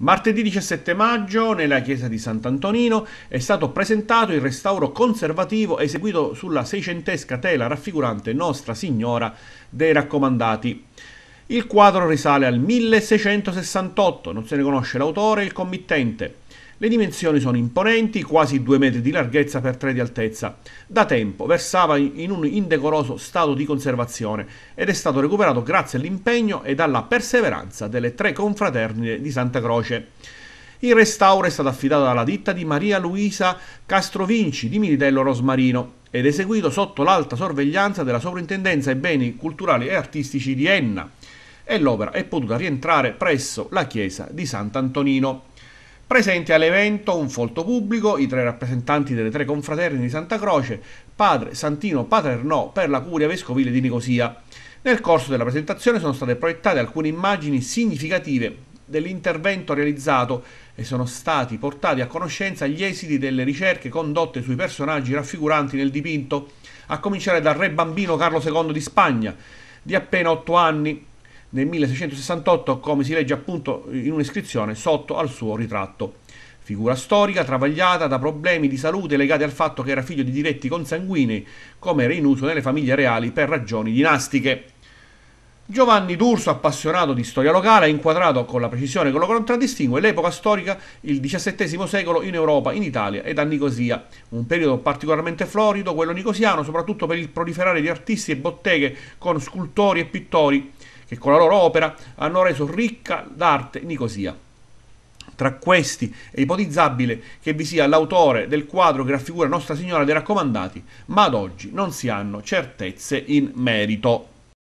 Martedì 17 maggio, nella chiesa di Sant'Antonino, è stato presentato il restauro conservativo eseguito sulla seicentesca tela raffigurante Nostra Signora dei Raccomandati. Il quadro risale al 1668, non se ne conosce l'autore e il committente. Le dimensioni sono imponenti, quasi due metri di larghezza per tre di altezza. Da tempo versava in un indecoroso stato di conservazione ed è stato recuperato grazie all'impegno ed alla perseveranza delle tre confraternite di Santa Croce. Il restauro è stato affidato dalla ditta di Maria Luisa Castrovinci di Militello Rosmarino ed eseguito sotto l'alta sorveglianza della Sovrintendenza ai beni culturali e artistici di Enna e l'opera è potuta rientrare presso la chiesa di Sant'Antonino. Presenti all'evento un folto pubblico, i tre rappresentanti delle tre confraternite di Santa Croce, padre Santino Paternò per la curia vescovile di Nicosia. Nel corso della presentazione sono state proiettate alcune immagini significative dell'intervento realizzato e sono stati portati a conoscenza gli esiti delle ricerche condotte sui personaggi raffiguranti nel dipinto, a cominciare dal re bambino Carlo II di Spagna, di appena otto anni, nel 1668, come si legge appunto in un'iscrizione sotto al suo ritratto. Figura storica travagliata da problemi di salute legati al fatto che era figlio di diretti consanguinei, come era in uso nelle famiglie reali per ragioni dinastiche. Giovanni D'Urso, appassionato di storia locale, ha inquadrato con la precisione che lo contraddistingue l'epoca storica, il XVII secolo in Europa, in Italia ed a Nicosia, un periodo particolarmente florido, quello nicosiano, soprattutto per il proliferare di artisti e botteghe con scultori e pittori che con la loro opera hanno reso ricca d'arte Nicosia. Tra questi è ipotizzabile che vi sia l'autore del quadro che raffigura Nostra Signora dei Raccomandati, ma ad oggi non si hanno certezze in merito.